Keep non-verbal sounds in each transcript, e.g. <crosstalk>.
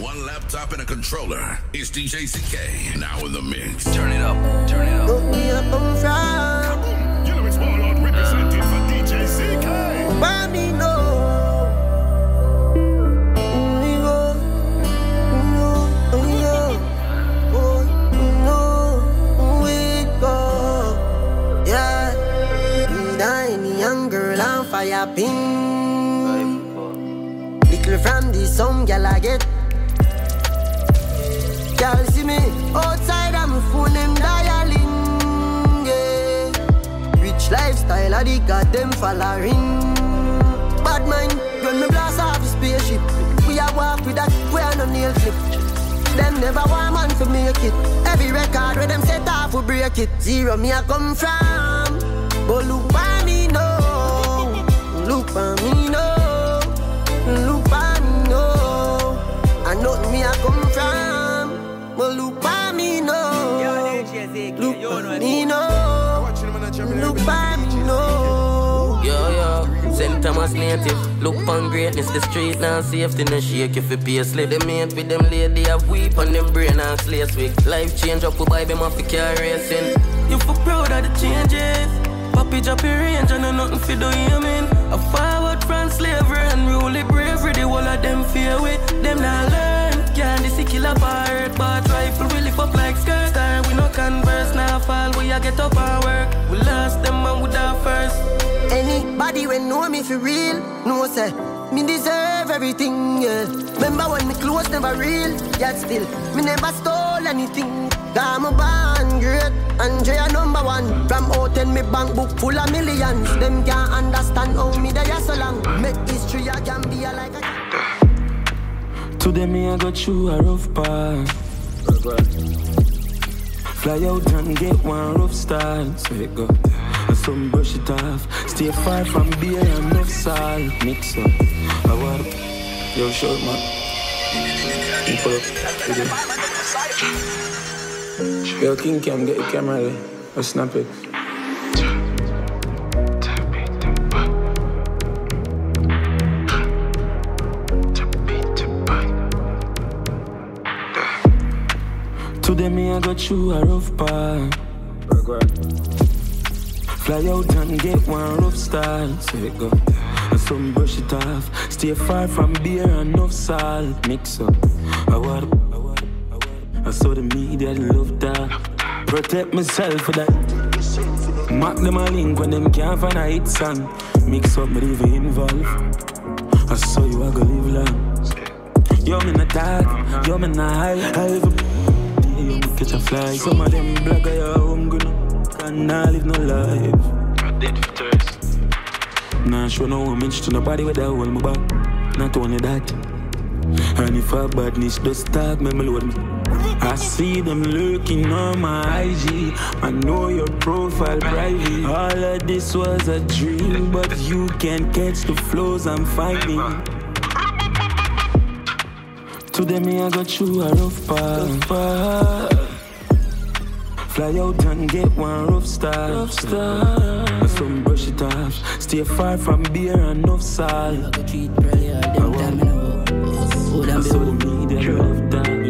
one laptop and a controller. It's DJ Zee K now in the mix. Turn it up, turn it up. Look me up I'm from. You know it's Warlord representing for DJ Zee K. Why me know? We go, no, no, no, we go. Yeah, me dying young girl on fire pin. Little from the some gal I get. Girl see me outside I'm phone them dialing. Yeah. Rich lifestyle I the them following. Bad mind when me blast off the spaceship. We a walk with that we are no nail clip. Them never want man to make it. Every record where them set off we break it. Zero me I come from. But look by me no. Look by me no. Look by me no. I know me I come. But look by me no. Look by me no. Look by me no. Yo, yo, St. Thomas native. Look on greatness, the street now safety, no shake if you pay a slip. Them mate with them lady have weep on them brain and slaves week. Life change up, we buy them off the car racing. You for proud of the changes. Papi drop your range and know nothing fi do you mean. A forward from slavery and rule it bravery. The whole of them fear with them not learn. Can't this kill a pirate, but rifle we lift up like skirt. Time we no converse, now fall we a get up and work. We lost them and we die first. Anybody when know me for real, know say me deserve everything, yeah. Remember when me clothes never real, yet still me never stole anything. Got my band great, Andrea number one. From hotel me bank book full of millions. Them can't understand how me there so long. Make history I can be a like a Today me I got through a rough part. Fly out and get one rough start. So it go. And some brush it off. Stay far from beer and enough salt. Mix up. I want Yo, short man. You pull up. You do. Yo, King Cam, get your camera there. Or snap it. Today me I got through a rough part. Fly out and get one rough. So it go. And some brush it off. Stay far from beer and enough salt. Mix up. I want. I saw the media love that. Protect myself for that. Mark them a link when them can't find a hit song. Mix up, me even involve. I saw you, I go live long. Yo, me not dark, yo, me not high. I even catch a fly. Some of them black guy are hungry, no. Can live no life. i Dead for thirst. Nah, show no woman to nobody with that hold me back. Not only that. And if a badness does talk, me, load me. I see them lurking on my IG. I know your profile private. All of this was a dream, but you can't catch the flows I'm finding. Today me I got through a rough part. Fly out and get one rough start. Rough start. And some brush it off. Stay far from beer and enough salt. I saw the media love that.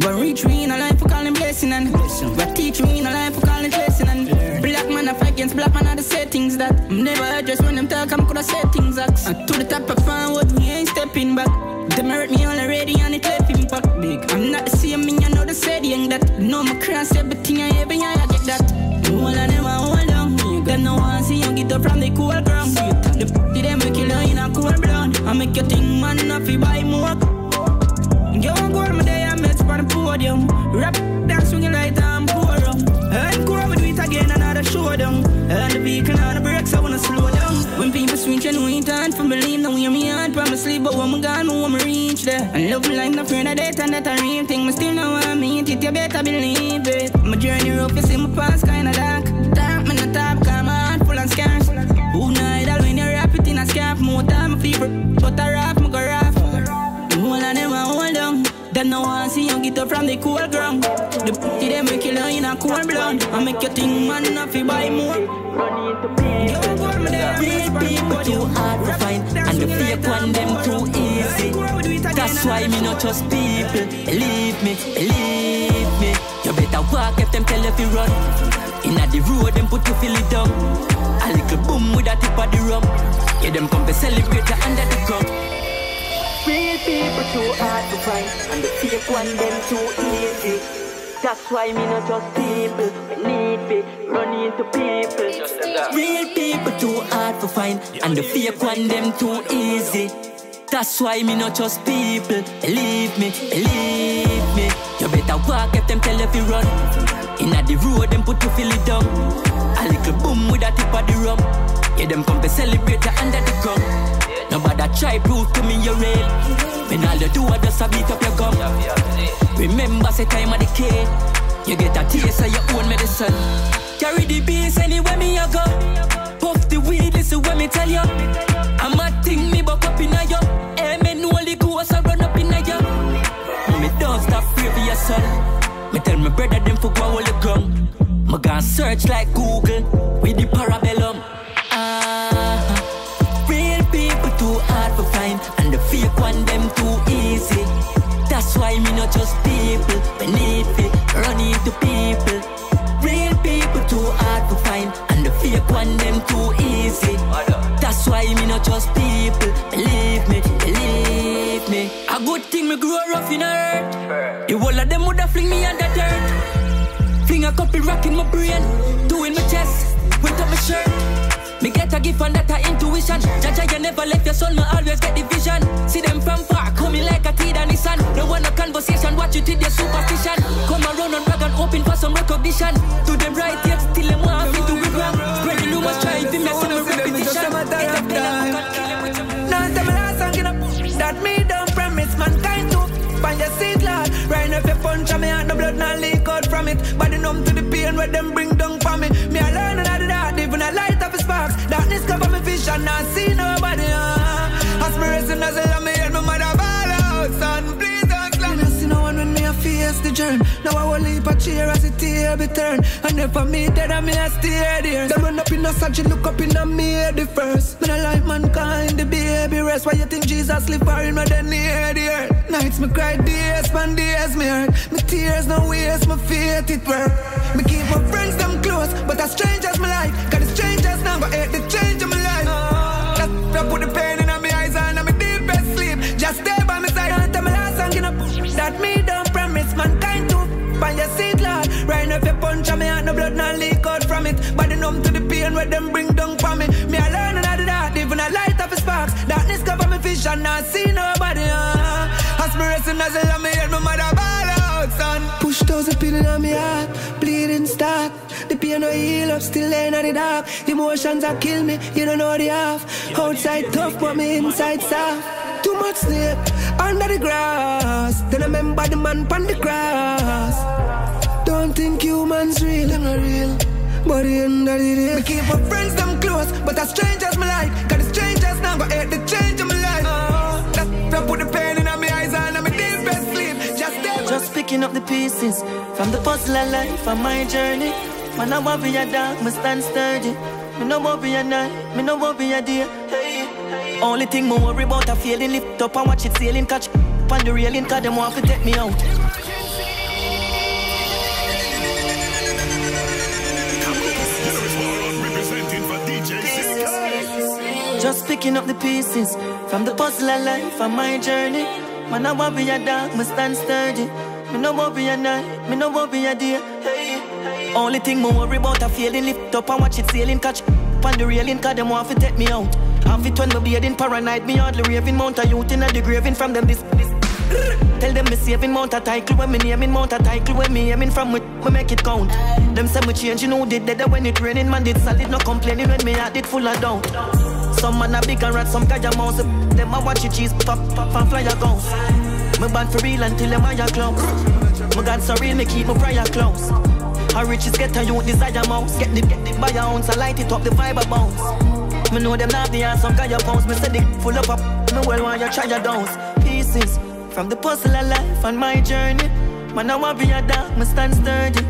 But reach me in a life for calling blessing and But teach me in a life for calling blessing and Black man I fight against black man are the settings that I'm never address when them talk I'm coulda say things axe And to the top of forward we ain't stepping back Them hurt me already and it left impact big. I'm not the same me I know the saying that. No my cross everything I ever I get that. All of them I hold on Them no one see you get up from the cool ground. The f*** them kill you in a cool blood. I make you think man enough you buy more. Yo, I'm going my day, I'm met on the podium. Rap, dance, swing it like I'm poor. And go we do it again, another show them. And the vehicle on the brakes, I wanna slow down. When people switch, know it time for believe. Now we me on, promise sleep, but when I'm gone, I want to reach there. And love like no friend of that, and that a real thing. But still know I mean it, you better believe it. My journey rough, you see my past kinda dark. Dark, me not top, my heart full and scarce. Who night, I'll when you wrap it in a scarf. More time, I fever, but I rap, Them no want see you get up from the cool ground. The putty them make you in a cool blood. I make you think man enough to buy more. Money to Real people too hard to find, and the fake one them too easy. That's why me not trust people. Believe me, believe me. You better walk if them tell you to run. Inna the road, them put you feel it down. A little boom with a tip of the rum. Yeah, them come to celebrate you under the ground. Real people too hard to find, and the fake one them too easy. That's why me not trust people. Me need be run into people. Real people too hard to find, and the fake one them too easy. That's why me not trust people. Believe me, believe me. You better walk if them tell you to run. Inna the road, them put you feel it down. A little boom with a tip of the rum. Yeah, them come to celebrate you under the ground. Nobody try prove to me you're real. When all you do is just beat up your gum. Remember, say time of the kid. You get a taste of your own medicine. Carry the beats anywhere me I go. Puff the weed, listen when me tell you. I'm a thing me buck up in a yo. Hey, me know only ghosts I run up in a yo. Me don't stop pray for your son. Me tell my brother them for go all the ground. Me gonna search like Google with the parabellum. Just people believe it, run into people. Real people too hard to find, and the fake one them too easy. That's why me not just people. Believe me, believe me. A good thing me grow rough in hurt. The whole of them woulda fling me under dirt. Fling a couple rock in my brain, two in my chest, with up my shirt. Me get a gift and that a intuition. Jaja, you never left your son, me always get the vision. See them from far, coming like a Tiida Nissan. No want a conversation, watch you till their superstition. Come around and brag and open for some recognition. Do them right yet, still them want me to wigwam. Spread the rumors, try to mess up my repetition. Now tell me last song, that me don't promise mankind to find your seed, Lord. Right now, if you punch me, and the blood not leak out from it. Body numb to the pain where them bring down for me. Me I learn I do that, even a light the sparks. Darkness cover me vision, not see nobody. Face the journey. Now I will leap a chair as it tear be turn. And if I meet dead, I me a stay there. Them run up in a surgery, look up in a me the first. Me I like mankind, the baby rest. Why you think Jesus live for him, than near the earth? Nights me cry, days, span days me hurt. Me tears no waste, my faith it work. Me keep my friends them close, but a strangers my life. Cause the strangers now go hate the change of my life. That's I put the Right now, if you punch on me, and the blood not leak out from it. Body numb to the pain where them bring down for me. Me I learn I do that, even a light up a sparks. Darkness cover me vision, not see nobody. Uh. Aspiration as I love me, and my mother ball out, son. Push those in on me heart, bleeding start. The pain no heal up, still laying in the dark. Emotions are kill me, you don't know the half. Outside tough, but me inside soft. Too much sleep under the grass. Then I remember the man pon the grass. I don't think humans real, them not real. But the end of the day, me keep my friends them close, but a strangers my life. Cause the strangers now go hate the change of my life. Uh, I put the pain in my eyes and I'm deepest sleep. Just Just picking up the pieces from the puzzle of life and my journey. Man, I want be a dark, me stand sturdy. Me no want be a night, me no want be a day. Hey, hey. Only thing me worry about a feeling lift up and watch it sailing catch on the railing cause them want to take me out. Picking up the pieces from the puzzle of life and my journey. Man, I want be a dark, me stand sturdy. Me no want be a night, me no want be a day. Hey, hey. Only thing me worry about a feeling lift up and watch it sailing catch on the railing cause them want to take me out. Half it when me bearding paranoid, me hardly raving mount a youth in the graving from them this. this. Tell them me saving mount a title when me naming mount a title when me aiming from me, me make it count. Them say me you know did that when it raining man did solid no complaining when me heart it full of doubt. Some man a big and rat, some guy a mouse. Them a watch it cheese pop pop and fly a guns. Me bad for real until them higher close. Me God so real, me keep my prayer close. How riches get a youth desire mouse. Get the get the buy a ounce, I light it up the fiber bounce. Me know them not the answer, some a bounce. Me say the full up up, me well want you try your downs. Pieces From the puzzle of life on my journey. Man, I want be a dog, me stand sturdy.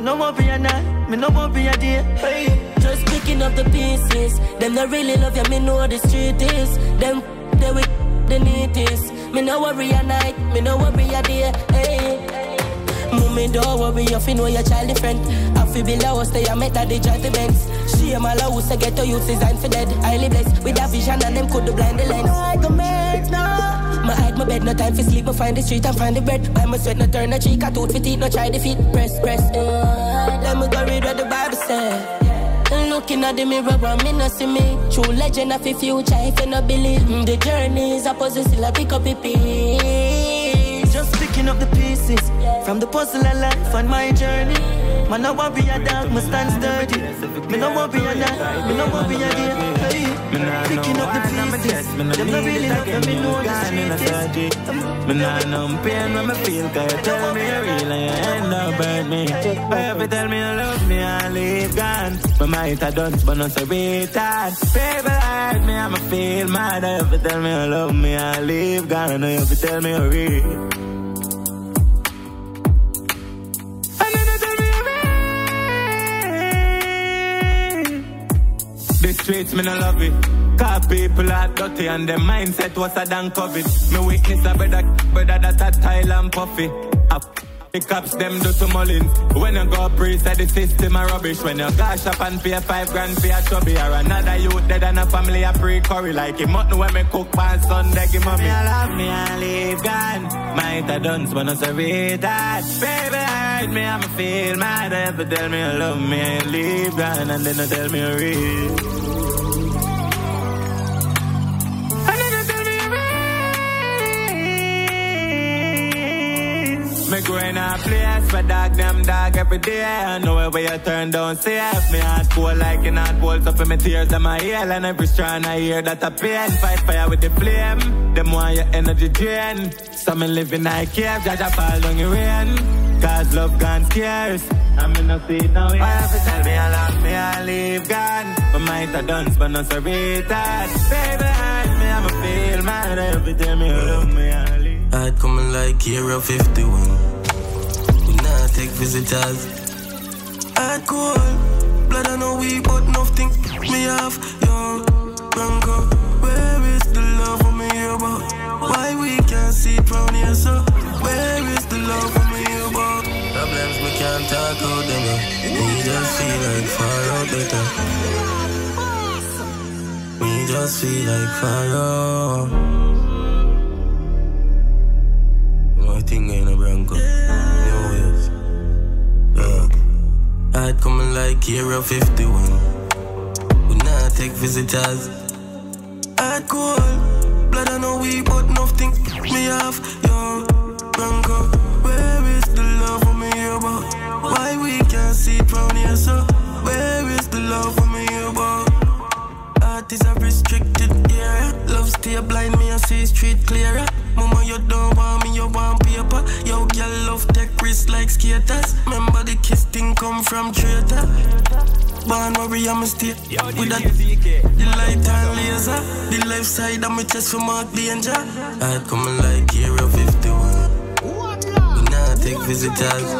No want be a night, me no want be a day. Hey. Just picking up the pieces. Them not really love you, me know the street is. Them they with the neatest. Me no worry a night, me no worry a day. Hey. Mommy, don't worry, you fi know your child different. I feel below us, they are met that they drive the Benz. She am all house, I get to use design for dead. Highly blessed with a vision and them could do blind the lens. I can make now. My hide my bed, no time for sleep. Me find the street and find the bread. Buy my sweat, no turn the cheek. I tooth for teeth, no try the feet. Press, press. Let me go read what the Bible say. Looking at the mirror, but me no see me. True legend of the future, if you no believe. Mm, the journey is a puzzle, still a pick up a piece. Just picking up the pieces from the puzzle of life on my journey. Man, I want be a dog, me stand sturdy. Me no want be a night, me no want be a picking up the pieces. No really love me, me know the street is. Me nah know pain when me feel Cause you tell me you're real and you end up hurt me. But if you tell me you love me, I leave gone. My might have done, but not so retard. People hurt me, I'ma feel mad. You tell me you love me, I leave gone. If you tell me you're real streets, me no love it. Cause people are dirty and their mindset was a damn COVID. Me witness a brother, brother that a tile and puffy. The cops them do to Mullins. When you go pre say the system a rubbish. When you go shop and pay five grand for a chubby or another youth dead and a family a pre curry like him. Mutton when me cook pan Sunday give mommy. Me I love me I leave gone. Might have done when I say that. Baby hurt me I'ma feel mad. Ever tell me you love me and leave gone and then you tell me real. Me in a place where dog them dog every day. I know where you turn down safe. Me heart cold like an hot balls up in my tears and my ear. And every strand I hear that I pain. Fight fire with the flame. Them want your energy drain. So me living like cave. Jaja fall down your rain. Cause love gone scarce. I'm in a seat now. Why have to tell me I love me, I leave gone. But might have done, but not so retard. Baby, hide me, I'ma feel mad. Every time you love me, I I'd coming like Area 51. We not take visitors. I'd cool. Blood I know we but nothing me off. Yo, Bronco, where is the love for me about? Why we can't see it here, so? Where is the love for me about? Problems we can't talk out them. We just feel like far out better. We just feel like far out. I'd coming like Area 51. We not take visitors. I'd cool. Blood I know we but nothing me off. Yo, Bronco. Where is the love for me about? Why we can't see it here, so? Where is the love for me about? Art is a restricted area. Love stay blind, me I see street clearer. Mama, you don't want me, you want paper. Yo, girl, love take risks like skaters. Remember the kiss thing come from traitor. Born worry, I'm a stay with that. The light and laser. The left side of my chest for mark danger. I'd coming like Area 51. We not take visitors.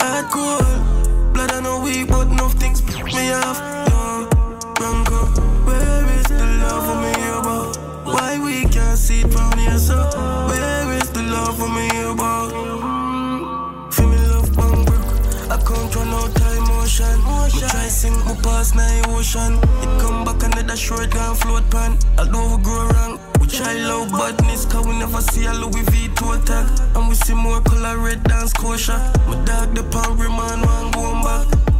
I'd cool. Blood I know we but nothing's me off. Can't see it round here, so? Where is the love for me about? Feel me love brook. I can't run out time motion. Me try sing my past nine ocean. It come back another short gun float pan. Although we grow wrong. We try love badness, cause we never see a Louis V total. And we see more color red than Scotia. My dog the pound man one going back.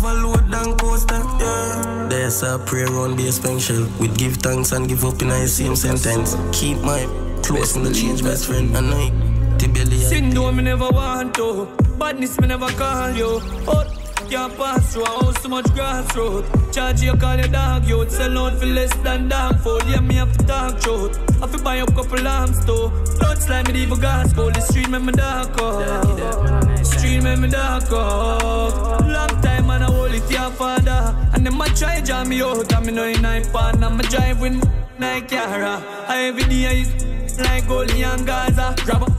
The brain overload than coaster, yeah. There's a prayer on the special. We give thanks and give up in the same sentence. Keep my close in the change best friend. And I, the belly. Sin do me never want to. Badness me never call you. Oh, can't pass through a house too much grass road. Charge you call your dog youth. Sell out for less than dog food. Yeah, me have to talk truth. I fi buy up couple lamps too. Blood slime me the gospel. The street make me dark up. Street make me dark up. Long time man I hold it your father. And them a try jam me out. And me know in I. And me drive with Nike Yara. I every day I like Goli and Gaza. Grab up.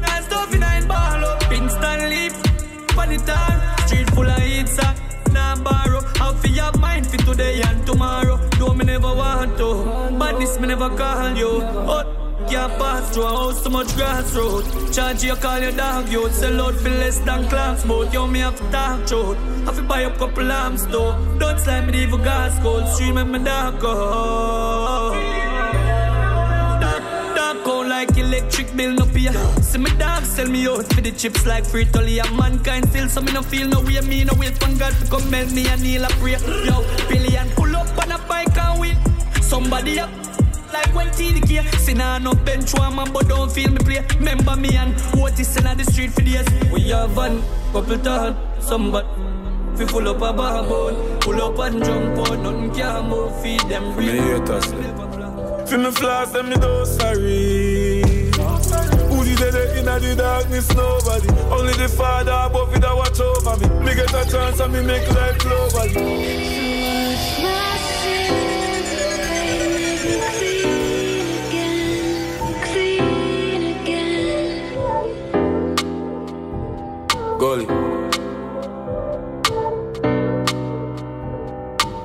Nice stuff in nine ball up. Kingston leaf. Time. Street full of hits. Nah borrow. How for your mind for today and tomorrow. Though me never want to. But this me never call you. Oh. Can't pass through a house so much grass road. Charge you call your dog you Sell out for less than class boat. Yo, me have to talk truth. Have to buy up couple lamps though. Don't slide me evil gas cold. Stream in my dark oh. Dark, cold oh, like electric bill no pay. See me dog sell me out for the chips like free tolly. And mankind still so me no feel no way. Me no wait for God to come help me and kneel a pray. Yo, billion pull up on a bike and win. Somebody up like when TDK. See now no bench one man, but don't feel me play. Remember me and what is in the street for days. We have one couple ton, somebody. We full up a barbone, pull up and jump out, nothing can move, feed them real. Me hate us. Eh? Feel me flash, them me do sorry. Who did it in the darkness? Nobody. Only the Father above it that watch over me. Me get a chance and me make life globally. Gully.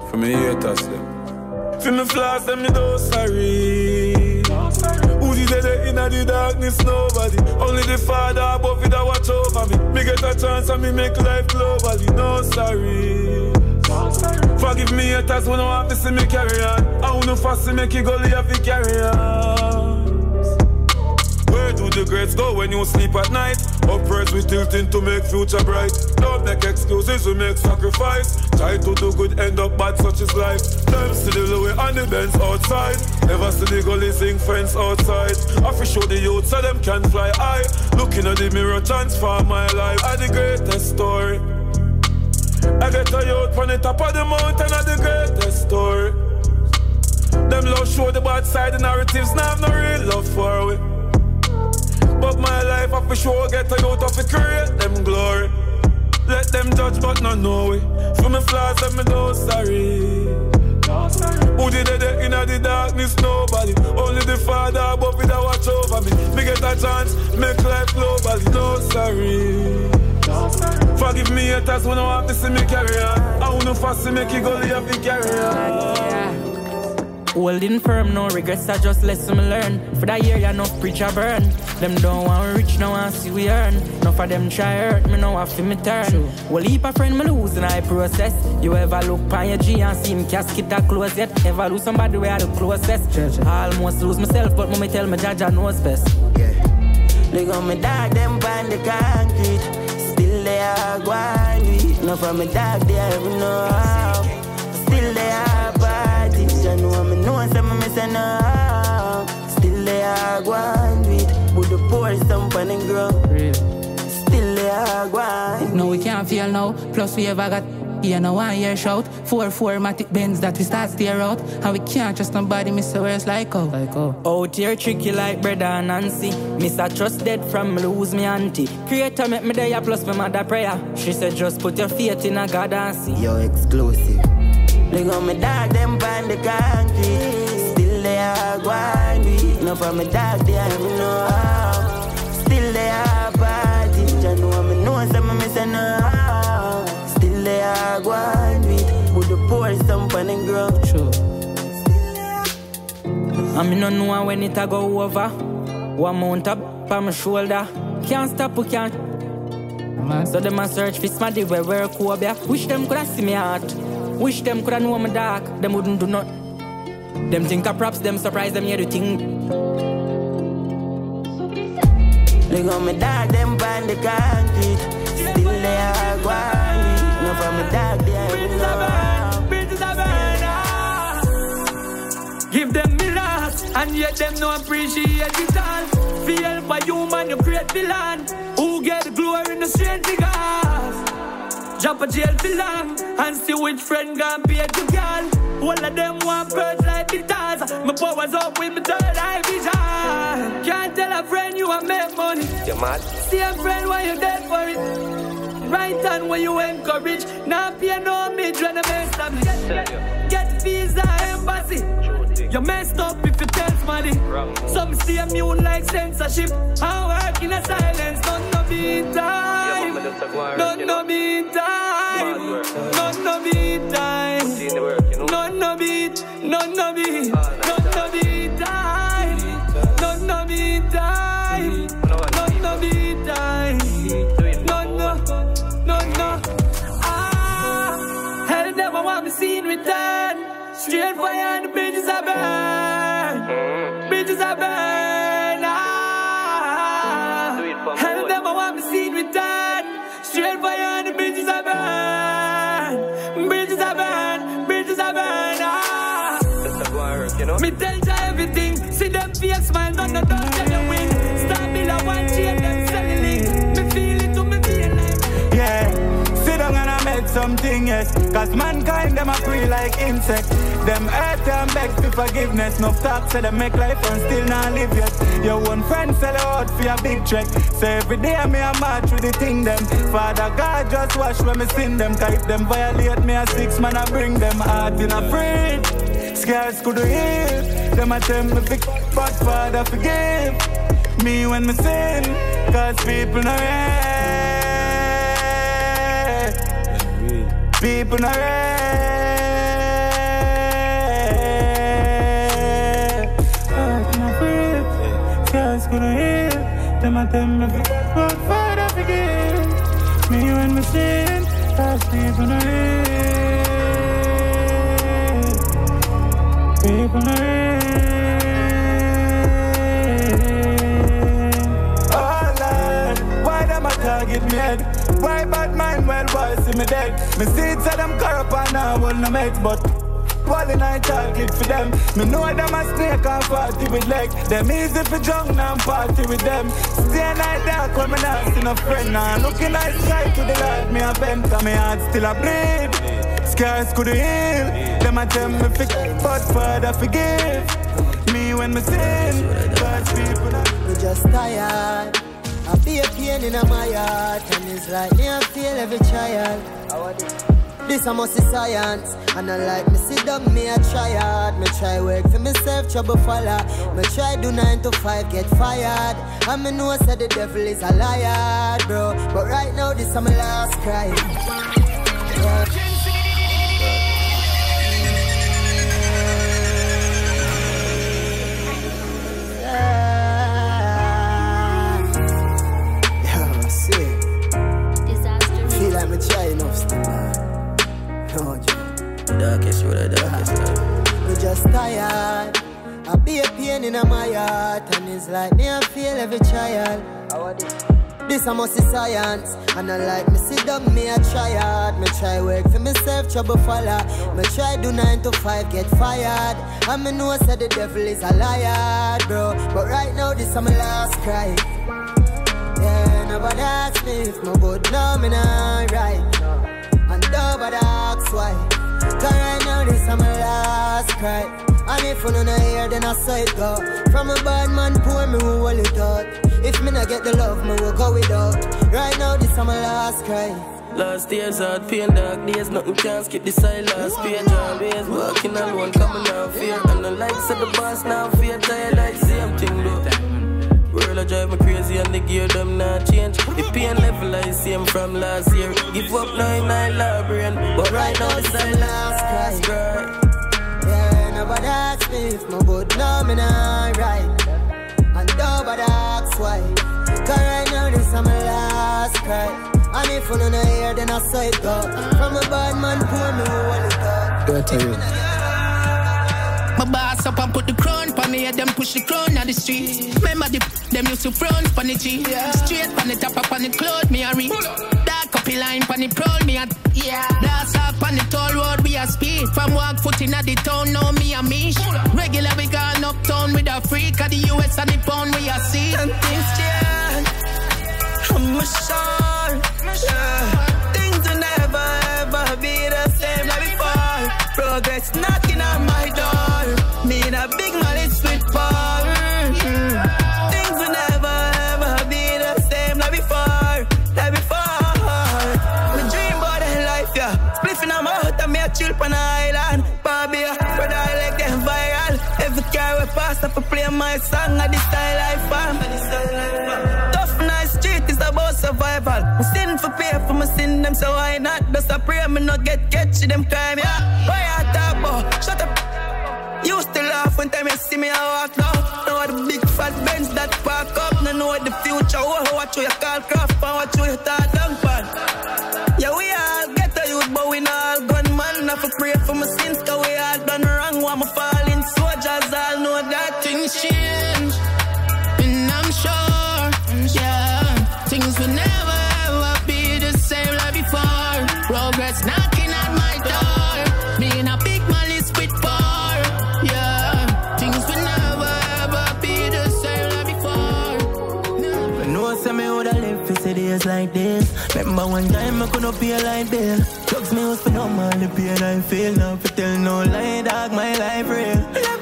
For me haters, yeah. For me flaws, them me do sorry. Who did it in the darkness? Nobody. Only the Father above it that watch over me. Me get a chance and me make life globally. No sorry. Forgive me haters when I have to see me carry on. I wanna fast to make it go live carry on. Where do the greats go when you sleep at night? Upwards we tilting to make future bright. Don't make excuses, we make sacrifice. Try to do good, end up bad, such is life. Them see the Louis and the Benz outside. Never see the gully sing friends outside. I show the youth so them can fly high. Looking at the mirror, transform my life. I the greatest story. I get a youth on the top of the mountain, I the greatest story. Them love show the bad side, the narratives now have no real love for it. But my life, I for sure get a out of it, create them glory. Let them judge, but not know it. For me flaws, let me know sorry. Who did it in the darkness? Nobody. Only the Father above me that watch over me. Me get a chance, make life globally. No sorry. Forgive me haters when I have to see me carry on. I wanna fast to make it go live carry on. Holding firm, no regrets, I just lesson learn. For that year, yeah, enough preacher burn. Them don't want rich, no want see we earn. Enough of them try hurt me, now I feel me turn. True. Well, heap a friend me lose in I process. You ever look on your G and see him casket that close yet? Ever lose somebody where the closest? I almost lose myself, but mommy tell me Jaja knows best. Yeah. They got me dog, them on the concrete. Still they are going, no from me dog, they know how. Still they are I know me know some me say no. Still they are going with, with the poor stump on the ground. Still they are going. No, we can't feel now. Plus we ever got yeah, no one year shout. Four four matic bends that we start steer out. And we can't trust nobody, Mr. Where's like oh. Like oh. Out here tricky like brother Nancy. Miss a trust dead from lose me auntie. Creator make me there plus my mother prayer. She said just put your faith in a God and see. Yo Xklusive. Look on me dog, them find the concrete. Still they are going with. No for me dog, they are me know how. Still they are party. You know me know some me say no Still they are going with. Put the poor stump on the ground. True. I me no know when it a go over. One mount up on my shoulder. Can't stop, we can't. So them a search for somebody where work over. Wish them coulda see me out. Wish them coulda know me dark, them wouldn't do not. Them think I props, them surprise them, yeah, the thing. Look on me dog, them find the concrete. Still they are going. No from me dog, they are Give them millions, and yet them no appreciate it all. Feel by human, you create the land. Who get the glory in the strange figures? Drop a jail for long and see which friend gone pay to girl. All of them want birds like guitars. My powers up with my third eye vision. Can't tell a friend you want make money. You mad? See a friend when you dead for it. Right on when you encourage. Now pay no homage when I mess up. Get, get visa embassy. You messed up if you tell somebody. Some stay immune like censorship. I work in a silence, none no beat time. None no beat time. None no beat time. None no beat. None no beat. None no beat time. None no beat time. None no beat time. None no. None no. Ah, hell never want me seen return. Straight fire and the bridges are burn. Bridges are burn. Ah. Hell them I want me seen return. Straight fire and the bridges are burn. Bridges are burn. Are burn. Ah. Me tell you everything. See them fake smile, none of them something, yes. Cause mankind, them are free like insects. Them hurt and beg for forgiveness. No talk, say them make life and still not live yet. Your one friend sell out for a big check. So every day me a march with the thing them. Father God just watch when me sin them. Cause if them violate me a six man, I bring them heart in a fridge. Scars could heal. Them a tell me big, but Father forgive me when me sin. Cause people not ready. People not ready. Heart in a fridge. Scars could heal. Them a tell me big, but Father forgive me when me sin. Cause people not. People Oh see me dead? Me seeds say them corrupt and I will no mates but Wally night target for them Me know them a snake and party with leg. Them easy for junk and party with them. Stay night dark when me not see no friend. Now looking like sky to the light me a bend Cause me heart still a bleed. Scars could heal Them a tell me fix But Father forgive Me when me sin. Cause people are just tired. I feel pain in my heart, and it's like me I feel every child. This I must be science, and I like me sit down, me I try hard. Me try work for myself, trouble follow. Me try do nine to five, get fired. And me know say the devil is a liar, bro. But right now this is my last cry. The. Me just tired. I be a pain in my heart, and it's like me I feel every child. This I must be science, and I like me sit down, me I try hard. Me try work for myself, trouble follow. Me try do nine to five, get fired. And me know say the devil is a liar, bro. But right now this is my last cry. Yeah, nobody ask me if my good now me not right. And nobody ask why. Cause right now this is my last cry. And if you don't hear, then I say it go. From a bad man, pour me who hold it out. If me not get the love, me will go without. Right now, this is my last cry. Last years hard pain, dark days, nothing can skip the silence. Page always walking alone, coming out fear. And the lights of the boss now fear, tired like same thing though. World a drive me crazy and the gear them not change. The pain level I same from last year. Give up now in my brain, but right now this is the last cry. Yeah, nobody ask me if my good now me not right. And nobody ask why. Cause right now this is my last cry. And if you don't hear, then I say it go. From a bad man, pour me who hold it out. Go tell you. My boss up and put the crown on me, them push the crown on the street. Remember the them used to front on the G. Straight on the top up on the cloud, me a read. Dark copy line on the prowl, me a yeah. Blast off on the toll road, we a speed. From walk foot in the town, now me a mish. Regular we gone uptown with a freak of the US and the pound, we a see. And things change. I'm a sure. Yeah. Things will never ever be the same like before. Progress knocking on my door. And a big with power. Mm. Things will never ever be the same like before. Like before. Me dream about that life, yeah. Spliffing on my heart and me a chill on an island. Barbie, brother, I like them viral. of my song, I this style life, fam. Tough, nice street is about survival. I sin for pay for my sin, them, so why not? Just a pray, me not get catch them crime, yeah. Why I talk about? Shut up. When time you see me, I walk now. Now the big fat Benz that park up. Now know the future, oh, what you call craft, and what you thought Remember one time I couldn't pay a light bill. Drugs me was for no man, the pain I feel. Now for tell no lie, dog, my life real.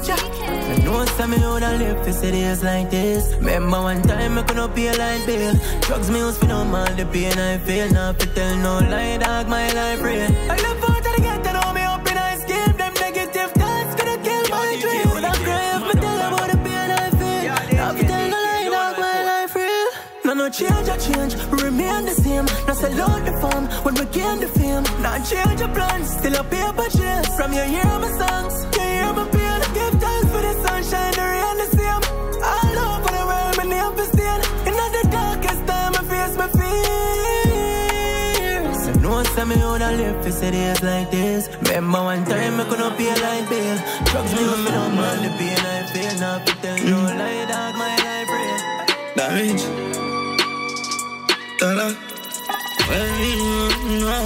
Million for the watch. I know some me woulda live for days like this. Remember one time I couldn't pay a light bill. Drugs me use for no the pain I feel. Now for tell no lie, dog, my life real. I live out of the ghetto, know me up in a scheme. Them negative thoughts gonna kill my dream. Would I cry if me tell about the pain I feel? Now for tell no lie, dog, my life real. No, no change, I change, we remain the same. Now sell out the farm when we gain the fame. Now change your plans, still a paper chase. From your hear my songs, No say me woulda live for see days like this. Remember one time I couldn't pay a light bill. Drugs me when me don't mind the pain I feel. Now for tell no lie, dog, my life real. Damage. Dollar. Well, you know.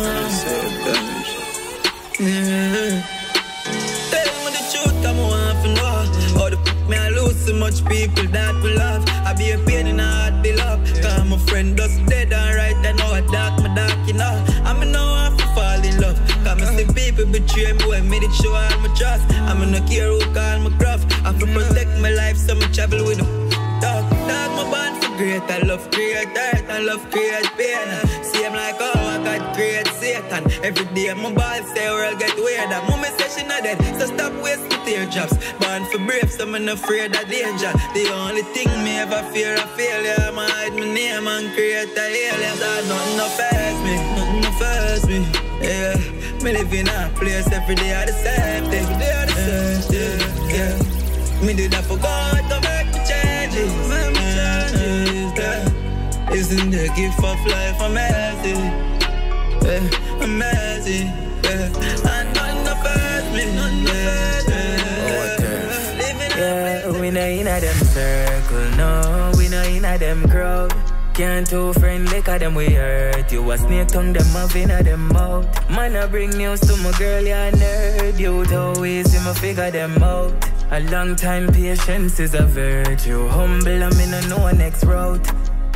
Yeah. Tell me the truth, I'm want to know. How the f me I lose so much people that will love. I be a pain in the heart, be love. Cause my friend just dead and right, I know I dark, my dark, you know. People betray me when me did show all my trust. I'm in no care who call me gruff. I to protect my life, so me travel with the dog. Dog, my bond for great. I love create I love create pain. See, I'm like, oh, I got create Satan. Every day my balls say world get weirder. Mommy say she not dead, so stop wasting teardrops. Born for brave, so I'm not afraid of danger. The only thing me ever fear of failure, I hide my name and create a alien. So nothing no me, nothing no me. Yeah, me live in a place every day I the same thing. Every day I the same thing. Yeah, yeah. Me did that for God to make me changes. Make me changes. Yeah. Isn't the gift of life amazing? Yeah, amazing. Yeah, and none of us me. Yeah, oh, yeah. Living Yeah, we not in a them circle, no, we not in a them crowd. Can't too friendly, cause them we hurt you. A snake tongue, them have in them mouth. Man, I bring news to my girl, yeah, nerd. You always see me figure them out. A long time patience is a virtue. Humble, I'm in a no next route.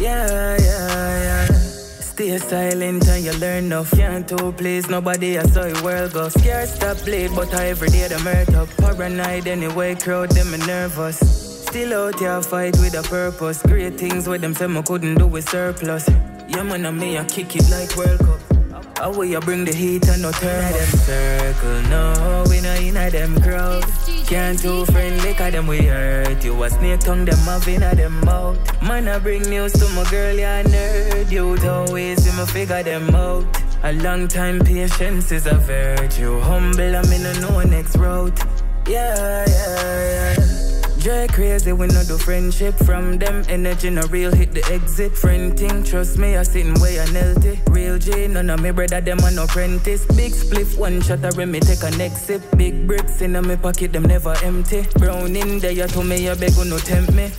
Yeah, yeah, yeah. Stay silent and you learn enough. Can't please nobody, I saw your world go. Scared stop bleed, but I every day them hurt up. Paranoid anyway, crowd them nervous. Still out here fight with a purpose. Great things with them say me couldn't do with surplus. Yeah man, and me I kick it like World Cup. How will you bring the heat and no turn them circle? No, we not in a them crowd. Can't too friendly, cause them we hurt you. A snake tongue, them have in a them mouth. Man, I bring news to my girl, yeah, nerd. You always see me figure them out. A long time patience is a virtue. Humble, I'm in a no next route. Yeah, yeah, yeah. Dre crazy, we no do friendship from them. Energy no real, hit the exit. Friend thing, trust me, I sitting way unhealthy. Real J, none of me brother, them are no apprentice. Big spliff, one shot, I me take a next sip. Big bricks in my pocket, them never empty. Brown in there, you told me you beg, no tempt me.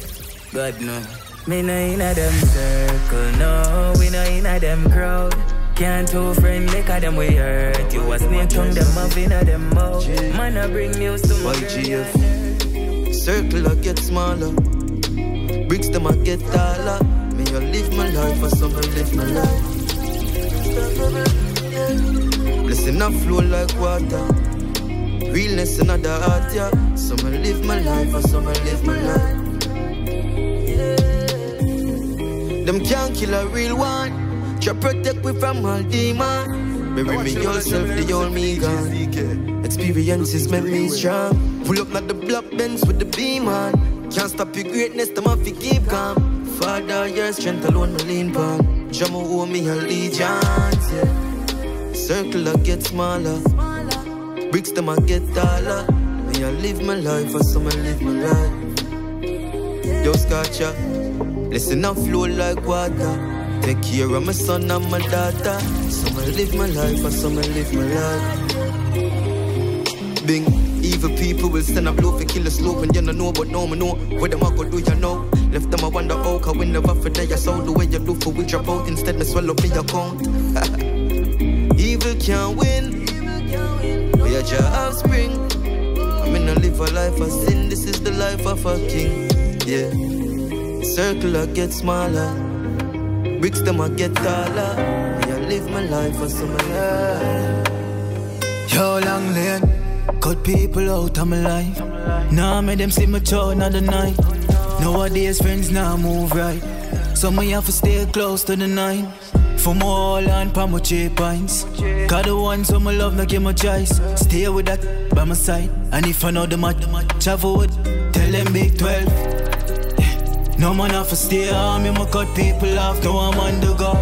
God no. Me no in a them circle, no, we no in a them crowd. Can't too friendly, cause them we hurt you. A snake tongue, them have in a them mouth. Man, I bring news to my girl. Circle I get smaller. Bricks them I get dollar. Me I live my life, for some I live my life. Blessing I flow like water. Realness in the heart, yeah. Some I live my life, for some I live my life. Them can't kill a real one. Try protect me from all demon. Bury me yourself, the old me gone. Experiences make me strong. Pull up like the block bends with the beam on. Can't stop your greatness, the mafia keep calm. Father, your strength alone, my lean pan. Jamo owe me allegiance, yeah. Circle I get smaller. Bricks them I get taller. Me I live my life, or some I live my life. Yo, Scotcha. Listen, I flow like water. Take care of my son and my daughter. Some I live my life, or some I live my life. Bing, evil people will send up blow for kill a slope and you don't know, but no man know what them I go do, you know. Left them I wonder, oh, cause we never for die, so the way you do for we drop out instead, me swallow me account. <laughs> evil can't win. We are your offspring. I'm in a live a life of sin, this is the life of a king. Yeah. Circle I get smaller. Bricks them I get taller. I live my life for some life. Yo, long lane. Cut people out of my life. Now make them see my child another night. Nowadays friends now move right. So me have to stay close to the nine. For my all and for my cheap pints. Cause the ones who my love not give my choice. Stay with that by my side. And if I know the mat, travel with, tell them big 12. No man have to stay on me, my cut people off. No I'm on the go.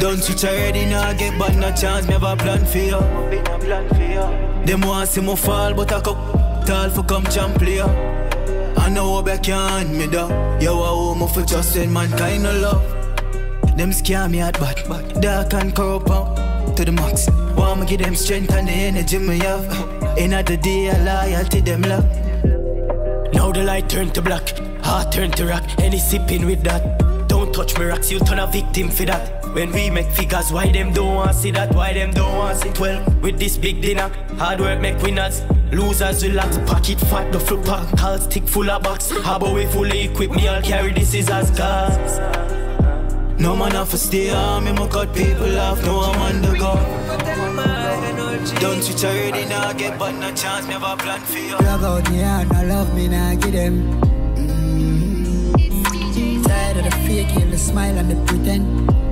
Don't switch already, now get bad, no chance, never plan for you. Them want see me fall, but I come tall for come champ player. I know what I can me though. Yo, I owe me for just in mankind of love. Them scare me at bad, dark and corrupt out to the max. Want me give them strength and the energy me have. In the day, I loyalty them love. Now the light turn to black, heart turn to rock. Any sipping with that. Don't touch me rocks, you turn a victim for that. When we make figures, why them don't want see that? Why them don't want see 12 with this big dinner? Hard work make winners. Losers relax, pocket fat, the flip pack, call stick full of box. Harbor we fully equipped, me I'll carry this is as gas. No man have to stay on me, my cut people off, no I'm on the go. Don't switch already, now get but no chance, never plan for you. Plug out the hand, I love me, now get them. Mm-hmm. Tired of the fake, and the smile and the pretend.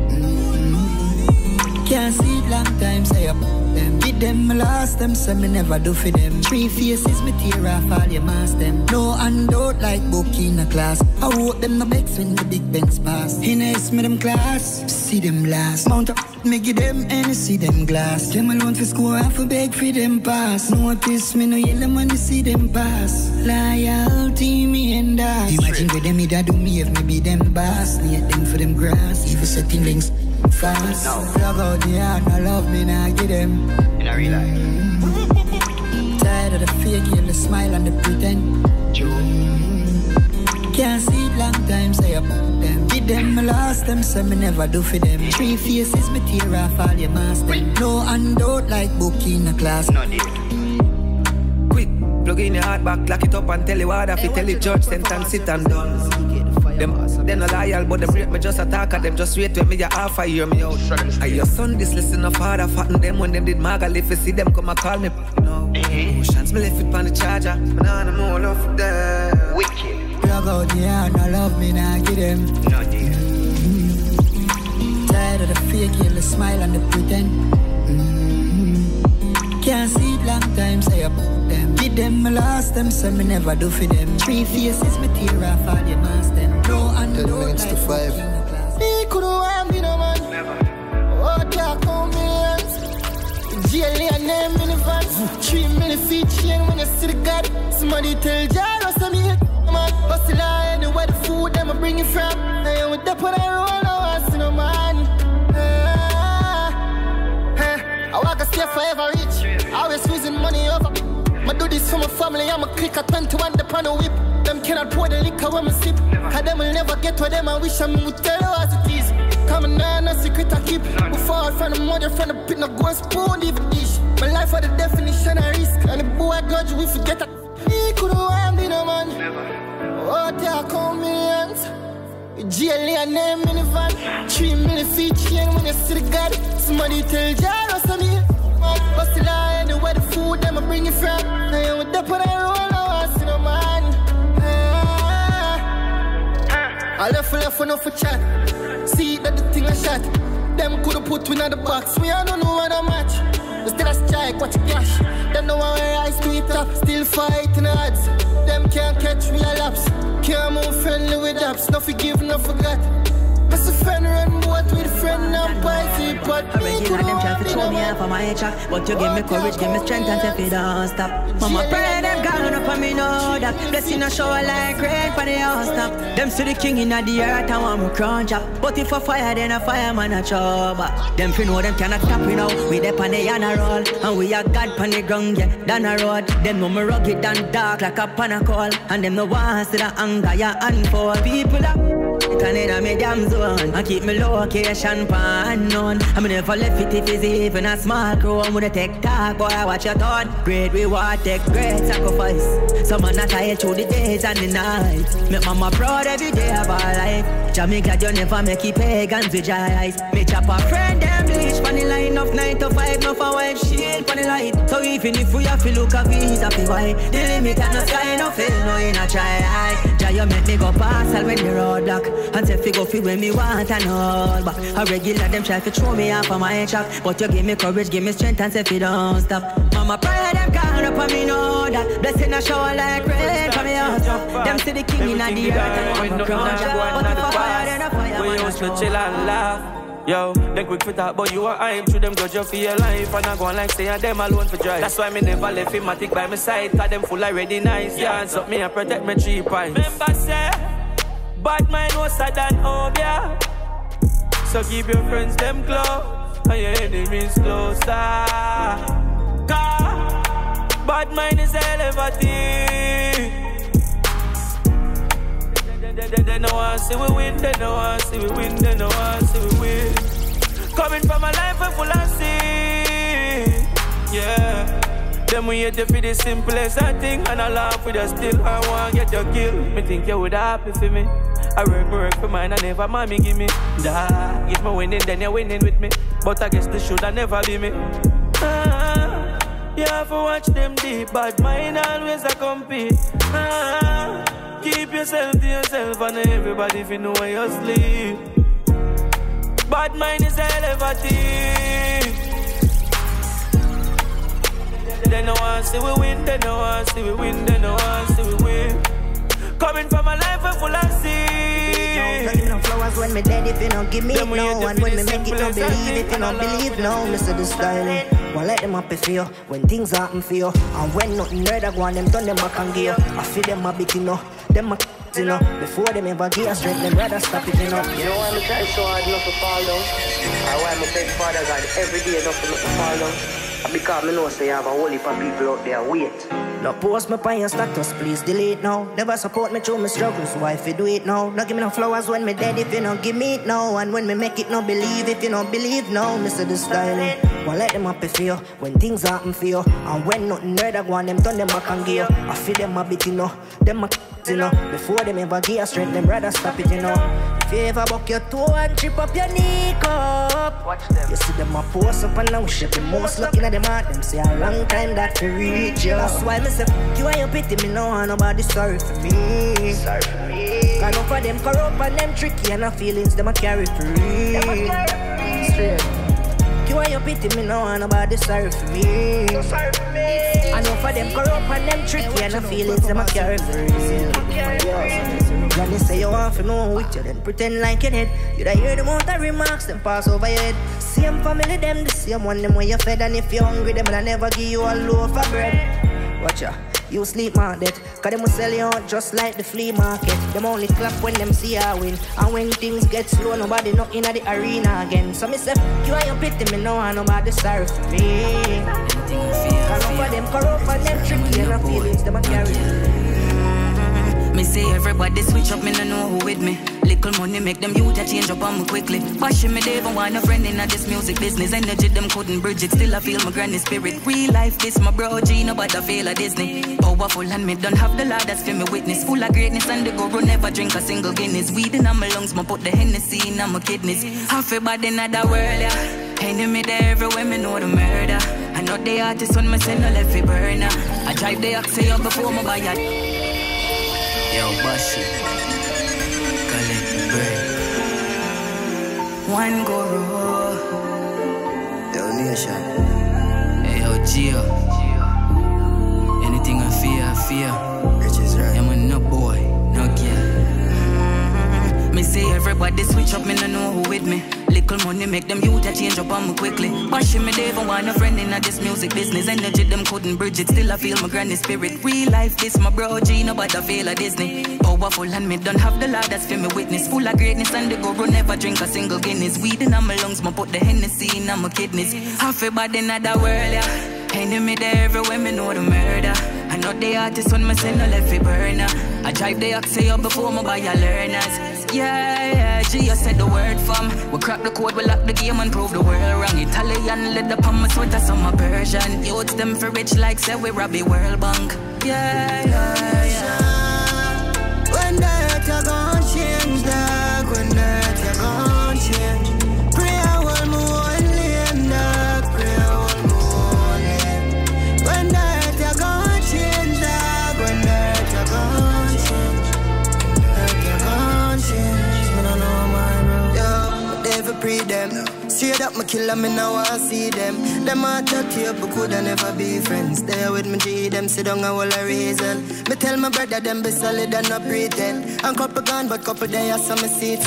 Can't it long time, say up them. With them, last them, so me never do for them. Three faces, me tear off all your mask them. No handout like book in a class. I wrote them the begs when the big banks pass. In a me them class, see them last. Mount up, me give them and see them glass. Them alone for school, I for beg for them pass. Notice me no yellow money, see them pass. Loyalty, me and us. Imagine with them, me that do me if me be them boss. Need them for them grass, even setting links fast. No. Plug out the heart, no love me, now get them. In a real life. Mm-hmm. <laughs> Tired of the fake, yeah, the smile and the pretend. True. Can't see it long time, say about them. With them, me lost them, so me never do for them. Three faces, me tear off all your mask them. No handout like book in a class. No deal. Quick, plug in your heart back, lock it up and tell you what if you tell the judge, sentence sit and done. Them, them not loyal, but they rate me just attack at them. Just wait when me a half a year me out. And your son this listen of father I fatten them when them did maga. If you see them, come and call me. No, emotions, me left it on the charger. But now I'm all off them. Wicked. Plug out the air, no love me, now give them. No, deal. Tired of the fake, and the smile and the pretend. Mm-hmm. Can't sleep long time, say about them. Give them, I lost them, so me never do for them. Three faces, me tear off all your master. 10 minutes to 5. He couldn't man. GLA and in the 3 million feet chain when you see the God. Somebody tell Jaro, some hit. Man, hustle on anywhere the food them I bring you from. And with the put I roll, I want to no man. Eh, eh. I walk a stay forever rich. Always losing money over. I do this for my family. I'm a clicker 21, upon a whip. Cannot pour the liquor when me sip. Cause them will never get what them I wish I would tell you as it is. Come on, now, no secret I keep. Before I find the mother, from the pit, no go and spoon even dish. My life for the definition of risk. And the boy grudge we forget that. He couldn't want me no man. Oh, take on millions. Jail name in the van. Three million feet chain when you see the God. Somebody tell Jaros to me. But still I anywhere the food them I bring it from. Now you with the I left left no for chat. See that the thing I shot. Them coulda put me in the box. We I don't know what I match. Instead of strike, watch it clash. Them know I rise to it up. Still fighting odds. Them can't catch me a lapse. Can't move friendly with apps. No forgive, no forgot. Miss a friend run boat with friend and spicy but beg you them try to throw me off of my track But you give me courage, give me strength and say don't stop Mama pray them gone up and me know that Blessing a shower like rain for the house stop Them see the king in the earth and want me crunch up But if a fire then a fireman a trouble Them fi know them cannot stop me now We dey on the yana roll And we a God on the ground yeah down the road Them know me rugged and dark like a panacol And them no want see the anger ya unfold People that Turn in a me damn zone. I keep me location pan on I me never left it if it's even a small crew. I'm gonna take talk, boy, watch your thought Great reward, take great sacrifice. Some man not tired through the days and the night. Make mama proud every day of our life. Jamaica, you never make it pagans with your eyes Me chop a friend, them bleach Funny line of 9 to 5, no for wife Shield the light So even if we have to look a visa fi why The limit and no sky, no fail, no in a try Jah, you make me go all when the road block And say fi go fi when me want and all But a regular them try to throw me off of my track. But you give me courage, give me strength and say fi don't stop. Mama pray them count up on me know that Blessing a shower like rain from me house Them see the king in the earth and I'm a crown But if a fire then a fire? We used to chill and laugh Yo, they quick for that, but you are I'm through them grudge you for your life. And I go on like saying them alone for drive. That's why me never left him matic by my side. Cause them full already nice. Yeah, hands up me and protect my three pints. Remember say, bad mind was than yeah. So keep your friends them close And your enemies closer. Cause bad mind is a they, they, they no want see we win, they no want see we win, they no want see we win. Coming from a life full of sin, yeah. Them we hate you for the simplest I think And I laugh with you still. I want get your kill Me think you would happy for me. I work, work for mine, I never mommy give me. That If me winning, then you're winning with me. But I guess this should I never be me. Ah, You have to watch them deep But mine always I compete. Ah, Keep yourself to yourself and everybody if you know where you sleep. Bad mind is a hell of a thing. They no want see we win, they no want see we win, they no want see we win. Coming from a life full of sin. Don't give no flowers when me dead if you don't give me Them no hate And when me make it no simplest believe thing if you don't believe no Listen to the styling Won't let them happy for you When things happen for you. And when nothing better go on them turn them back and gear I feel them a bit you know. Them a you know. Before them ever give us strength them rather stop it you know. You know why I'm trying so hard not to fall down? Or why I'm a beg Father God every day not to make me fall down? Because me know say you have a whole heap of people out there wait. No post me on your status, please delete now. Never support me through my struggles, why if you do it now? No give me no flowers when me dead if you don't give me it now. And when me make it no believe if you don't believe now. Say the styling, won't let them happy for you when things happen for you. And when nothing better go on, them turn them back and gear. I feel them a bit you know, them a you know. Before them ever us strength, them rather stop it you know. If you ever buck your toe and trip up your knee cup, watch them. You see them a post up and now shit. The most lucky in them heart, them say a long time that to reach you. That's why me say you and your pity me no want nobody sorry for me. Sorry for me. Cause enough of them corrupt and them tricky and the feelings them a carry free. Straight. You and your pity me no want nobody sorry for me. sorry for me. I know for them corrupt and them tricky and the feelings them a carry when they say you want to know with you, then pretend like you dead. You da hear the amount of remarks, them pass over your head. Same family, them the same one, them where you fed, and if you hungry, them I never give you a loaf of bread. Watch ya. You sleep my debt, cause them will sell you out just like the flea market. Them only clap when them see you win. And when things get slow, nobody not in the arena again. So me say, you and your pity, me no want nobody sorry for me. Cause none of them corrupt and them tricky and the feelings them a carry. Everybody switch up, me no know who with me. Little money make them youth a change up on me quickly. Bashing me, they even want a friend in this music business. Energy them couldn't bridge it, still I feel my granny spirit. Real life, this my bro G, nobody feel a Disney. Powerful and me don't have the law that's for me witness. Full of greatness and the guru never drink a single Guinness. Weed in my lungs, my put the Hennessy in my kidneys. Half a in the world, yeah. Enemy there everywhere, me know the murder. I know the artist when me send no left fi burner. I drive the oxy up before me buy. Yo, Bashi, collect the bread. One go raw. Donation. Hey, yo, Gio. Anything I fear, I fear. Say they switch up, me no know who with me. Little money make them youth a change up on me quickly. Bashing me, they want a friend in this music business. Energy them couldn't bridge it, still I feel my granny spirit. Real life, this my bro G, nobody feel a Disney. Powerful and me don't have the law that's for me witness. Full of greatness and the guru never drink a single Guinness. Weed in my lungs, me put the Hennessy in my kidneys. Half a body in the world, yeah. Enemy there everywhere, me know the murder. I know the artist when me send no left fi burner. I drive the oxy up before me buy a learners. Yeah, yeah, G, you said the word from. We crack the code, we lock the game and prove the world wrong. Italian leather upon my sweater, some my Persian. Youths them for rich like say we rob a world bank. Yeah, yeah, yeah. Pre them. Straight up, my killer, me now I see them. Them a talk to you, but coulda never be friends. There with me G, them sit down a whole a reason. Me tell my brother, them be solid and not pretend. And couple gone, but couple there, some me see it.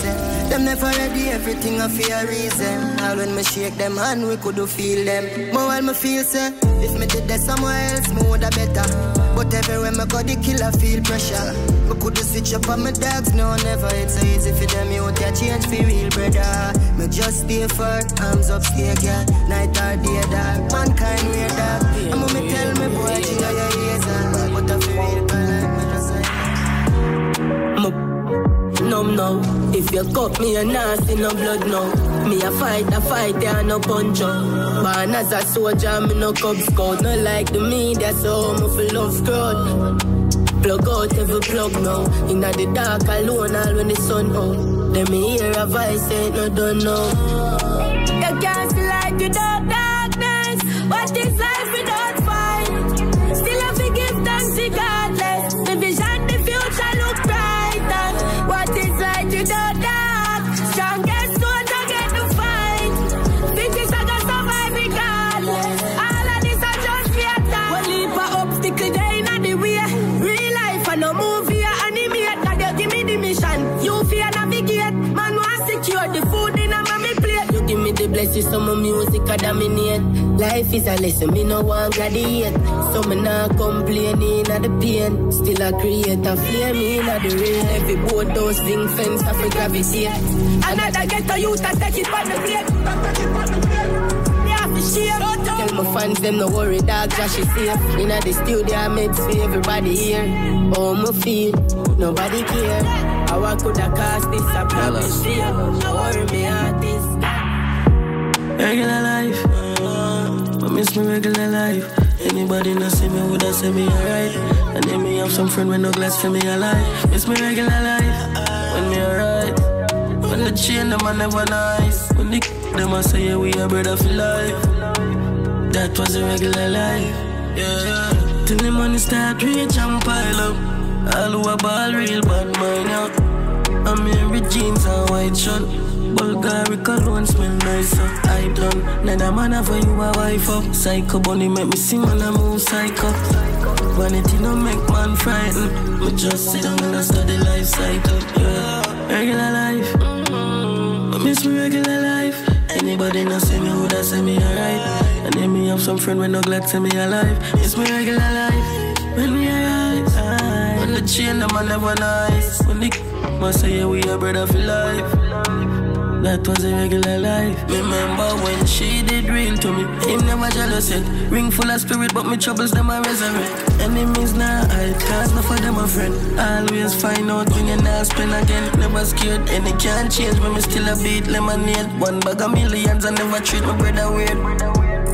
Them never ready, everything I a reason. All when me shake them hand, we could do feel them. More while me feel say, if me did that somewhere else, me woulda better. But everywhere me go, the killer feel pressure. Me coulda switch up on my dogs, no never. It's so easy for them, you can change for real, brother. Me just stay for arms up, stay girl. Night or day, dog. Mankind weird, dog. When me tell me, boy, you know your ears, But I feel real, like me just say. Numb now. If you cut me, a nasty, no blood now. Me a fight, a fight, there no punch up. Born as a soldier, me no cub scout. No like the media, so me full of crowd. Plug out every plug now. Inna the dark alone, all when the sun out. Let me hear a voice, ain't no done now. You see light some of music I dominate. Life is a lesson, me no want graduate. So me not complaining of the pain. Still I create a flame in the rain. Every boat those ring fence I for gravitate. Another ghetto youth I take it on the plate. Me. Tell my fans them no worry, dog, Josh is safe. Inna the studio I made for everybody here. Oh my feel, nobody care. How I coulda cast this I promise here. No worry me artist. Regular life, uh, I miss my regular life. Anybody not see me woulda say me alright. And then me have some friend with no glass for me alive. Miss my regular life, when me alright. When the chain them a never nice. When the them a say we a brother for life. That was a regular life, yeah. Till the money start reach and pile up. All who a ball real bad mind out. I'm in with jeans and white shirt. Bulgari cologne smell nice up. I done. Neither man have you a wife up. Psycho bunny make me sing when I move psycho. Vanity no make man frightened. Me just sit down and I study life cycle. Yeah. Regular life. Mm-hmm. I miss me regular life. Anybody not see me woulda say me alright. And then me have some friend when no glad say me alive. It's me regular life. When me arise, when the chain them a never nice. When the must say yeah, we a brother for life. That was a regular life. Remember when she did ring to me, him never jealous yet. Ring full of spirit, but me troubles them I resurrect. Enemies now I cause no for them a friend. Always find out when you not spend again. Never scared, and it can't change when me still a beat lemonade. One bag of millions, I never treat my brother weird.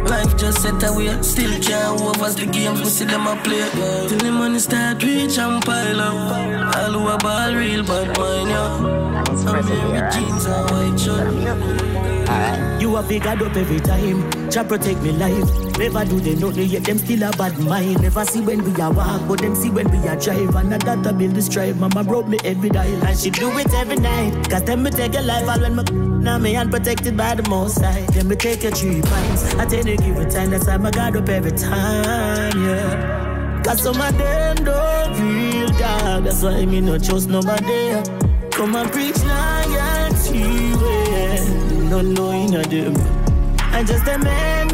Life just set away, still can't over the games we see them a play. Till the money start reach and pile up. All who a ball real bad mind, yeah. I'm here with jeans and white shirt. You a figured up every time. Try protect me life. Never do they know they yet them still a bad mind. Never see when we are walk, but them see when we are drive. And I got to build this drive. Mama broke me every dial. And she do it every night. Cause them me take a life all when me now me unprotected by the most side. Then me take a three pints. I tell you give it time. That's how I got up every time, yeah. Cause some of them don't real dog. That's why me no trust nobody. Come and preach loyalty, yeah. No knowing of them. I just a man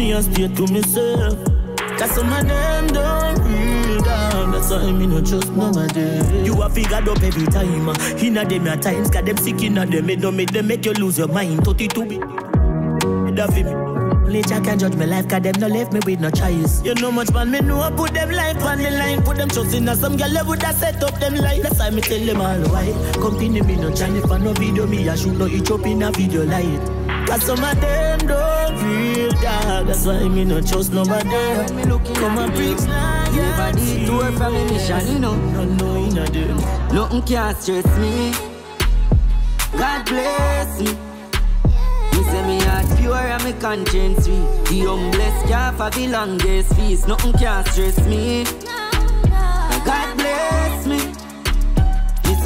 me a stay to myself. Cause some of them don't real. That's why me no trust nobody. You a figured up every time. Uh. Inna them at times, got them sick inna them. It don't make them make you lose your mind. 32 be that for me. Jah can judge my life, cause them no left me with no choice. You know much man, me know I put them life on the line. Put them trust in some girl, they would have set up them life. That's why me tell them all why. Company me no channel for no video, me I shoot no each up in a video light. Cause some of them don't real dog. That's why me no trust nobody. Come and preach now. Never did tour from a mission, you know. No, no, you know them. Nothing can stress me. God bless me. Me say me heart pure and me conscience sweet. The humblest can't have the longest feast. Nothing can stress me.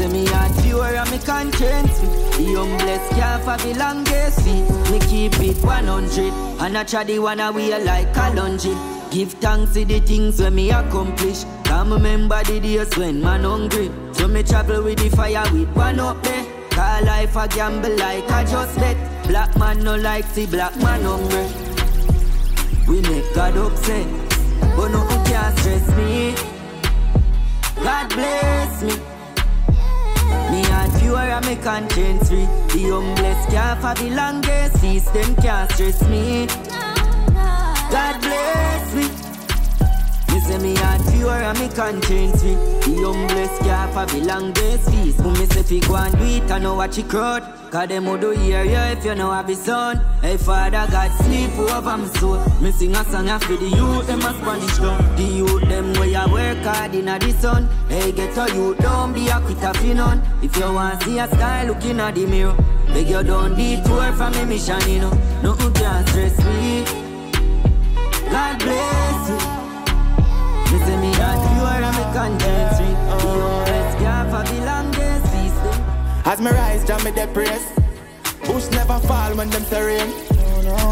Say me heart pure and me sweet. The humblest can't have the longest. Me keep it 100 and I try the one away like a lunge. Give thanks to the things when me accomplish. Can't remember the days when man hungry. So me travel with the fire with one up there. Call life a gamble like I just bet. Black man no like see black man hungry. We make God upset, but nothing can stress me. God bless me. Me heart pure and me conscience free. The humblest can't for the longest. Them can't stress me. God bless me. Me heart pure and me conscience free. The humblest can't for the longest feast. Who me say fi go and do it, I know what you crowd. Cause them would do hear you if you know have a son. Hey Father God, sleep over my soul. Me sing a song for the youth, them a Spanish down. The youth, them where you work hard in the sun. Hey, get a youth, don't be a quitter fi none. If you want see a sky looking at the mirror, beg you don't detour from me mission, you know. Nothing can stress me. God bless you. Conscience free. The humblest can't for the longest feast. As me rise, jam me the praise. Bush never fall when them rain.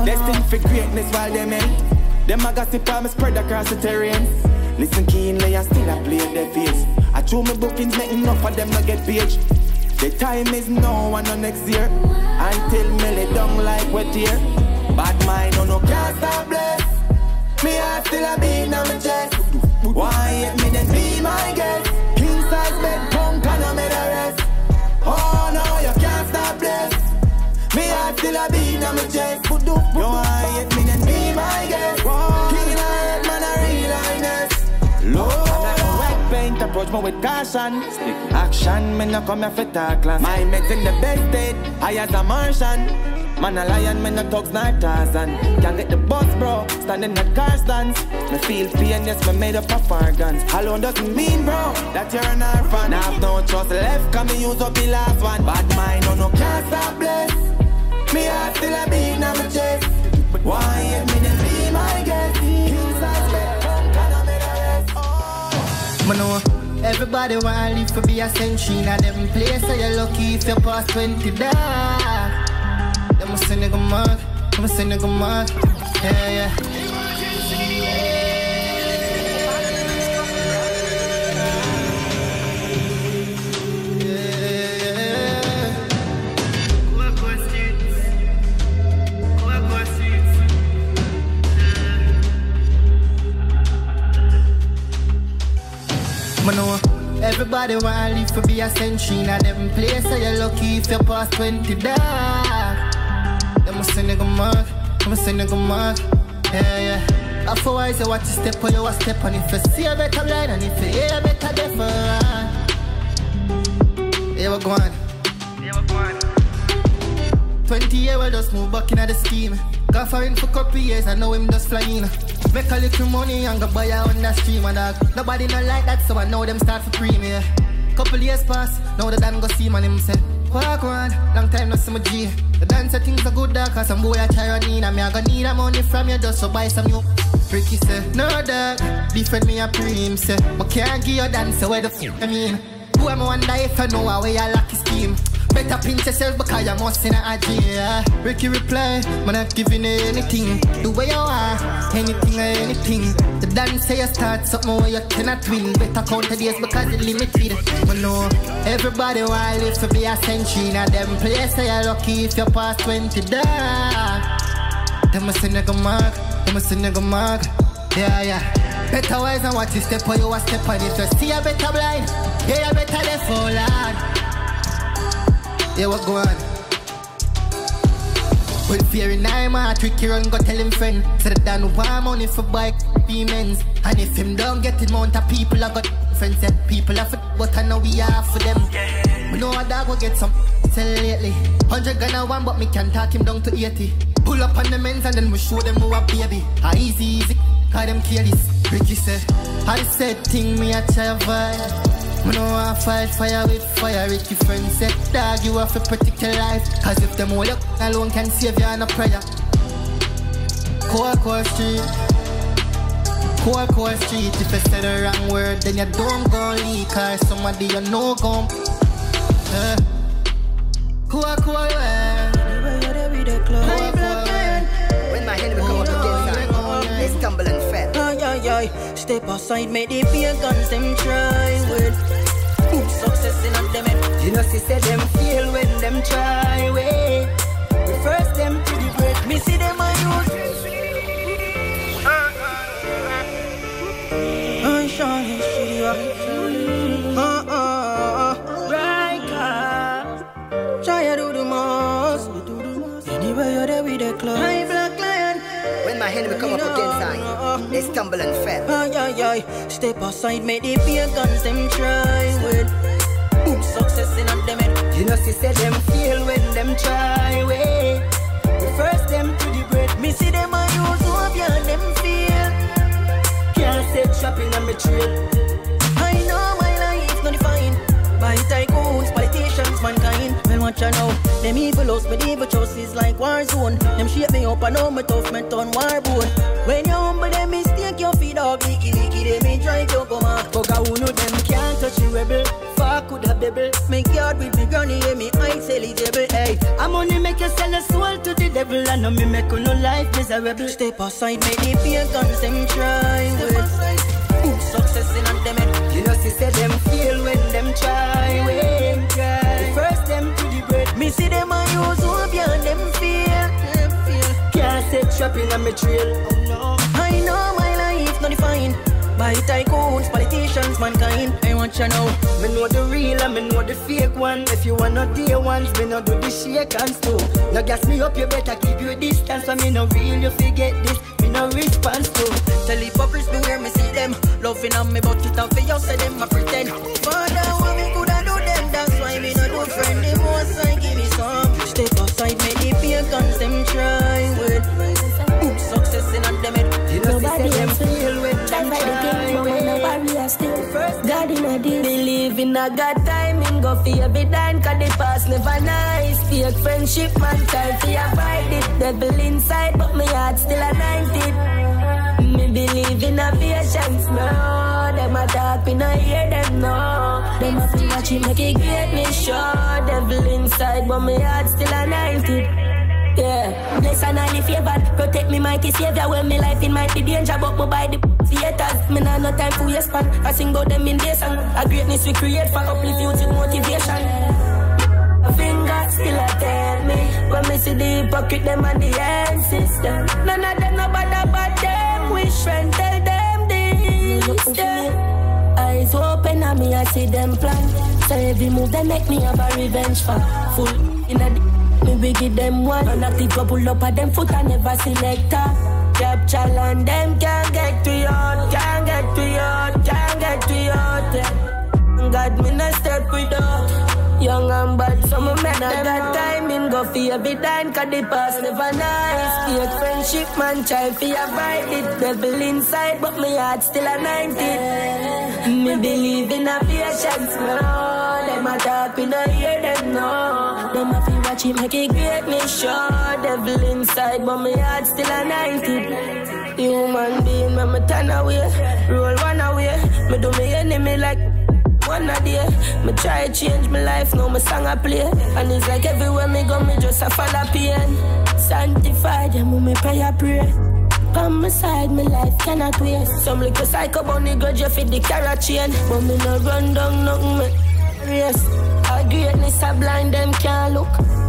Destined for greatness while them in. Them a gossip while me spread across the terrains. Listen keenly and still I play their face. I chew me bookings, make enough of them not get page. The time is now and no next year. Until me lay down like wet here. Bad mind, no no can't stop bless. Me heart still a beat on my chest. Why hate me then be my guest? King size bed punk and I made a rest. Oh no, you can't stop bless. Me heart still a beat on my chest. You why hate me then be my guest? King in a man a real highness. Lord, paint approach me with caution. Action, me no come here for talk class. My meds in the best state, high as a Martian. Man a lion, man a thugs, not Tarzan. Can't get the bus, bro, standing at car stands. Me feel pain, yes, me made up of organs Alone doesn't mean, bro, that you're an orphan. Now have no trust left, can me use up the last one. Bad mind, no, no, can't stop bless. Me heart still a beat on my chest. Why hate me, then be my guest Man, know. Everybody wanna live for be a century. Now them place so you're lucky if you pass 20 dark Them must say nigga mad, them must say nigga mad Yeah, yeah everybody wanna live for be a century. Now them place so you're lucky if you pass 20 dark Them a say nigga mad, them a say nigga mad Yeah, yeah. After I say what you step on, you a step on If you see a better line and if you hear a better different Yeah, we go on Yeah, we go on 20 years we just move back in the scheme. Got foreign for couple years, I know him just flying Make a little money and go buy a on the stream and dog. Nobody not like that, so I know them start for premiere. Couple years pass, now the Dan go see man him say, Walk on, long time no see my G. The dancer things are good dog, cause some boy a try on need and me I gonna need a money from you just to buy some new. Ricky say, no dog, different me a preem say, I can't give you dance, so where the f I mean? Who am I wonder if I know how way I lucky scheme? Better pinch yourself because you must in a jail. Ricky reply, man, not giving you anything. Do what you want, anything or anything. The dance say you start something where you cannot win. Better count the days because it's limited. But no, everybody wanna live to be a century. Now them place say you're lucky if you pass 20 dark. Them must say nigga mark, them must say nigga mark. Yeah, yeah. Better wise and watch you step or you a step on it. Just see a better blind. Yeah, you better left for lad. Yeah, what go on? With fear in I'm a tricky run, go tell him friend. Said that Dan want money for bike payments. And if him don't get it, mount of people I got friends said people have it, but I know we are for them. We know a dog will get some sell lately. Hundred gun a one, but me can talk him down to 80. Pull up on the men's and then we show them who a baby. Ah, easy, easy, cause them careless. Ricky said, I said thing me a try vibe. Me no want fight fire with fire with your friend said dog you have to protect your life. Cause if them hold you alone can save you on a prayer. Core Core Street. Core Core Street. If you say the wrong word then you don't go leak Or somebody you know come. Uh. Core Core When my enemy come up against I, they stumble and fall. Ay, ay, ay. Step aside, make the pagans them try with boom success in them head. You know, she said them feel when them try way. We first them to the break. Me see them a use. I shall see you. Uh uh. Right car. Try to do the most. Anyway, you're there with the club. My enemy come up against I, they stumble and fall. Ay, ay, ay. Step aside, make the pagans them try with boom success in them head. You know, she said them feel when them try way. We first them to the bread. Me see them a use hope you them feel. Can't set shopping my trail. I know my life not defined by tycoons, politicians, mankind. Well, watch out now. Them evil hosts, medieval choices like war zone. Them shape me up, I know me tough, me turn war devil. I know me make no life miserable. Step aside, make the them try with success in them head. You know, she said them feel when them try way. We first them to the bread. Me see them a use yeah, and them feel. Them feel. Can't set shopping on my trail. Oh no. I know my life not defined by tycoons, politicians, mankind. I want you know. Me know the real and me know the fake one. If you want no dear ones, me no do the shake hands too. Now gas me up, you better keep your distance. For me no real, you forget this. Me no response to. Tell bubbles beware me see them. Loving on me bucket and for you say them a pretend. Father, what me coulda do them? That's why me no do friend. The most Believe got God timing Go for every dime Cause the past never nice. Fake friendship man Try to avoid it. Devil inside But my heart still a 90 Me believe in a patience No. Them a talk Me no hear them no. Them a watch it Make it great me sure. Devil inside But my heart still a 90 yeah, bless and highly favored. Protect me, mighty savior. When me life in might be danger, but me buy the theaters. Me nah no time for waste span. I sing about them in this song. A greatness we create for uplift youth motivation. A finger still a tell me when me see the hypocrite them and the end system. None of them no bother but them. Wish friend tell them this. I eyes open and me I see them plan. So every move they make me have a revenge for. Full in a me we give them one. And I think I pull up at them foot and never select her. Capture and them can't get to you, can't get to you, can't get to you. God me not step without. Young and bad, some of men not got time in go for every dime, cause the past never nice. Fake friendship, man, try for avoid it. Devil inside, but my heart still a 90. Me believe in a patience, no. Them a talk, we no hear them, no. Them a watch it, make it great, me sure. Devil inside, but my heart still a 90. Human being, me, me turn away. Roll one away. Me do me enemy like one a day. Me try change my life, now my song I play. And it's like everywhere me go, me just a follow pain. Sanctified, yeah, me pray I pray. On my side, my life cannot waste. Some little psycho bunny grudge you fit the carrot chain. But me no run down nothing, me race. Our greatness a blind, them can't look.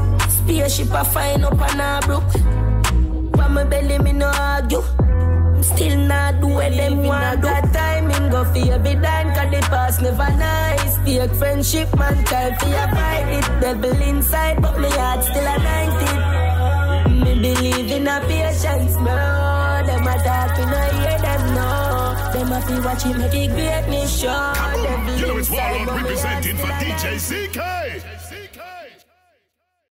Spaceship a fine up on a brook. From my belly, me no argue. Still not do what them want. Got time in go for every dime, cause the past never nice. Fake friendship, man, try for your fight it. Devil inside, but my heart still a 90. Me believe in a patience, bro. Them a talk, we no hear them, no. Them a feel watch it, make it great, me sure. Devil You know it's inside, Warlord but my heart representing still for a 90. DJ Zee K.